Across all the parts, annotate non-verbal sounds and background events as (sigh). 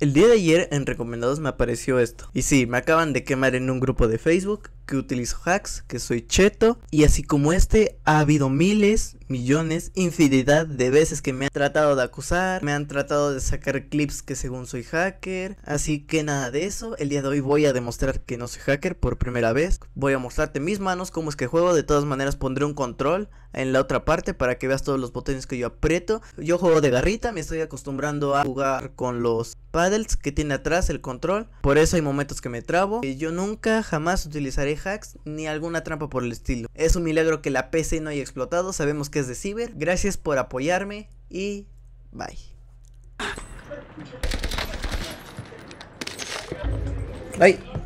El día de ayer en recomendados me apareció esto. Y sí, me acaban de quemar en un grupo de Facebook que utilizo hacks, que soy cheto. Y así como este, ha habido miles, millones, infinidad de veces que me han tratado de acusar, me han tratado de sacar clips que según soy hacker. Así que nada de eso. El día de hoy voy a demostrar que no soy hacker por primera vez. Voy a mostrarte mis manos, cómo es que juego. De todas maneras pondré un control en la otra parte para que veas todos los botones que yo aprieto. Yo juego de garrita, me estoy acostumbrando a jugar con los paddles que tiene atrás el control. Por eso hay momentos que me trabo. Y yo nunca jamás utilizaré hacks ni alguna trampa por el estilo. Es un milagro que la PC no haya explotado. Sabemos que es de ciber. Gracias por apoyarme y bye. Bye.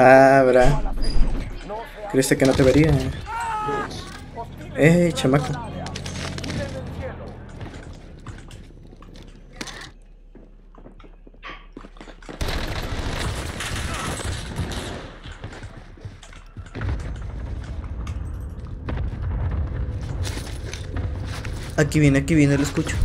Ah, bra. ¿Creíste que no te vería? Eh, chamaco. Aquí viene, aquí viene, lo escucho.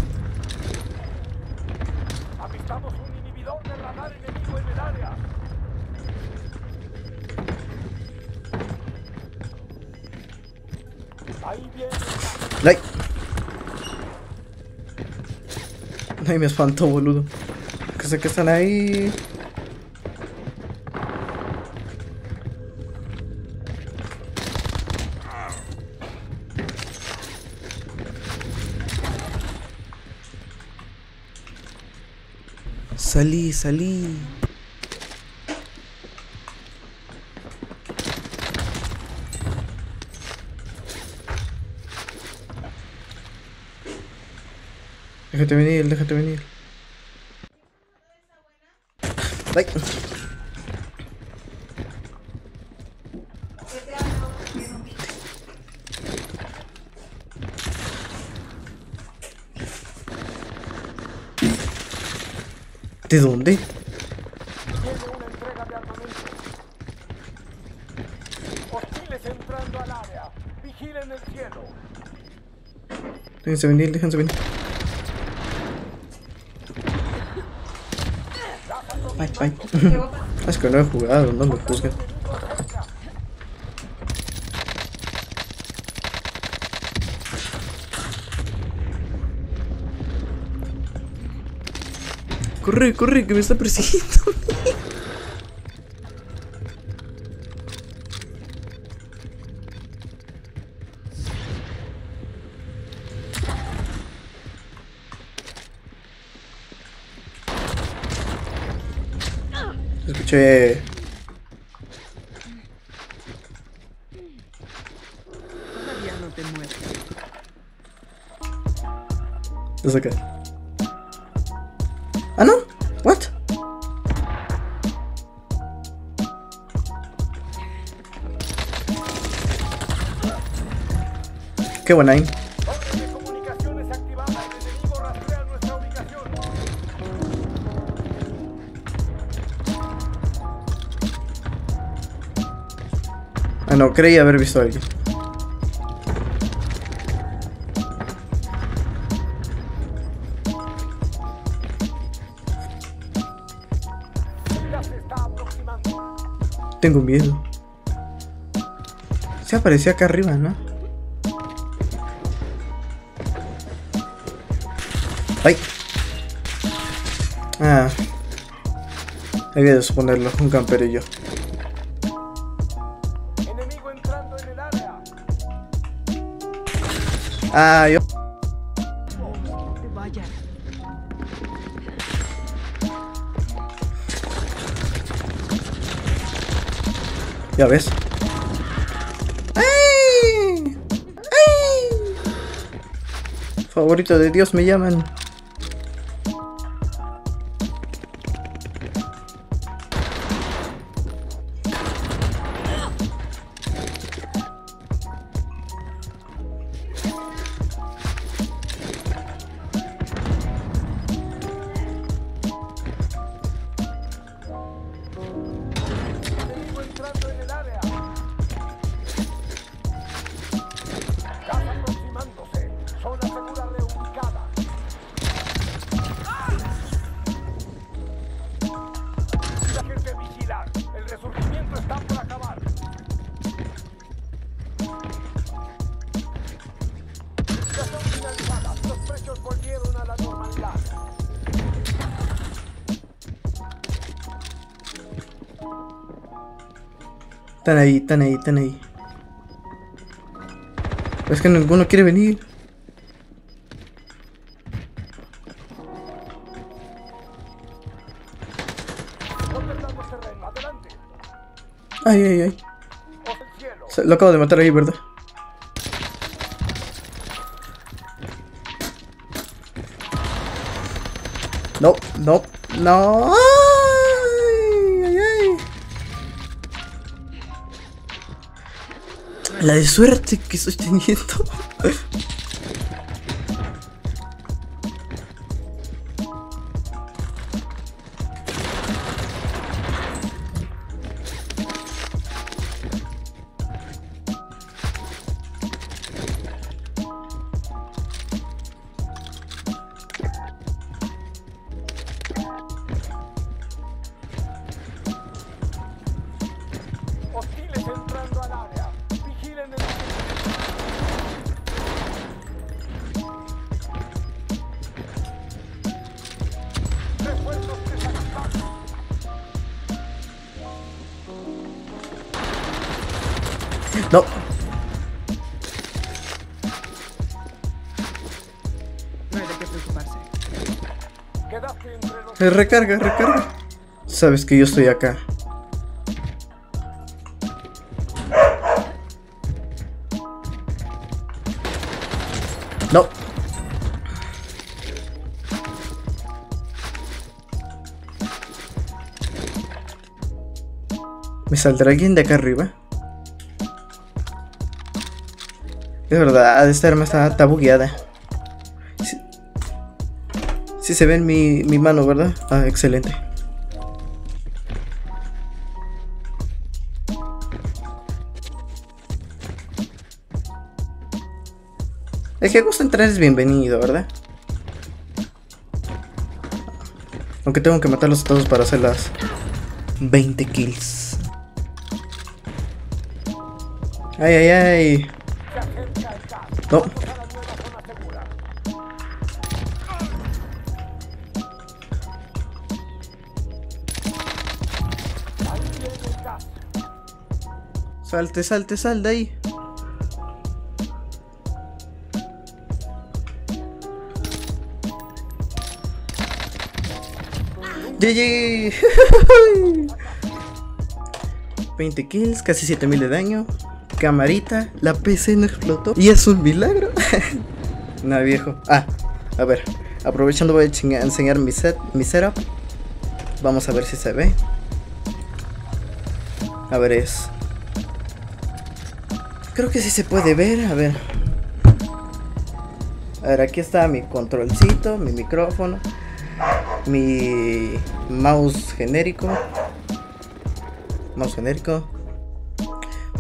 ¡Ay! Ay, me espantó, boludo. Que sé que están ahí. Salí, salí. Déjate venir, déjate venir. Ay. ¿De dónde? Déjense venir, déjense venir. Ay, ay. (laughs) Es que no he jugado, no me juzguen. Corre, corre, que me está persiguiendo. (laughs) Escuché. Todavía no te mueres. Desde acá. Ah, no. What? Qué buena aim. No, creí haber visto a alguien. Tengo miedo. Se apareció acá arriba, ¿no? ¡Ay! Ah. Había de suponerlo, un camperillo. Ah, yo. Vayas. Ya ves. ¡Ay! ¡Ay! Favorito de Dios me llaman. Están ahí, están ahí, están ahí. Es que ninguno quiere venir. Ay, ay, ay. Lo acabo de matar ahí, ¿verdad? No, no, no. La de suerte que estoy teniendo. Recarga, recarga. Sabes que yo estoy acá. No. ¿Me saldrá alguien de acá arriba? Es verdad, esta arma está, está. Sí, se ve en mi, mi mano, ¿verdad? Ah, excelente. El que gusta entrar es bienvenido, ¿verdad? Aunque tengo que matarlos a todos para hacer las 20 kills. Ay, ay, ay. No. Salte, salte, sal de ahí. GG. (laughs) 20 kills, casi 7000 de daño. Camarita, la PC no explotó. Y es un milagro. (laughs) Nada viejo. Ah, a ver. Aprovechando voy a enseñar mi set, mi setup. Vamos a ver si se ve. A ver, es. Creo que sí se puede ver, a ver. A ver, aquí está mi controlcito, mi micrófono, mi mouse genérico. Mouse genérico.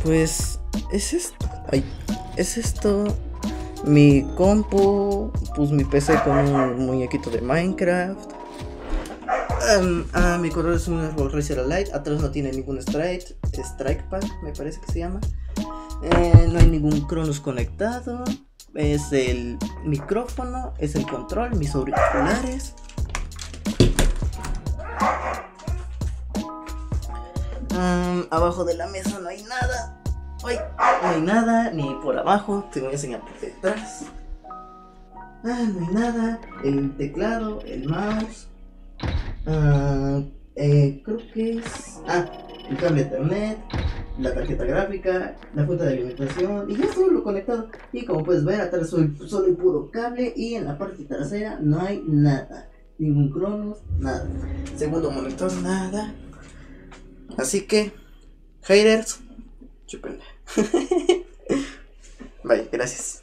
Pues es esto. Ay, es esto. Mi compu, pues mi PC con un muñequito de Minecraft. Em, ah, mi color es un Razer Lite. Atrás no tiene ningún strike, strike pack, me parece que se llama. Eh, no hay ningún Cronos conectado. es el micrófono, es el control, mis auriculares. Mm, abajo de la mesa no hay nada. Ay, no hay nada, ni por abajo. Te voy a enseñar por detrás. Ah, no hay nada. El teclado, el mouse. Ah, eh, creo que es. Ah, el cable de internet, la tarjeta gráfica, la fuente de alimentación y ya todo lo conectado. Y como puedes ver, atrás solo el puro cable y en la parte trasera no hay nada. Ningún cronos, nada. Segundo monitor, nada. Así que, haters, chúpenla. (laughs) Bye, gracias.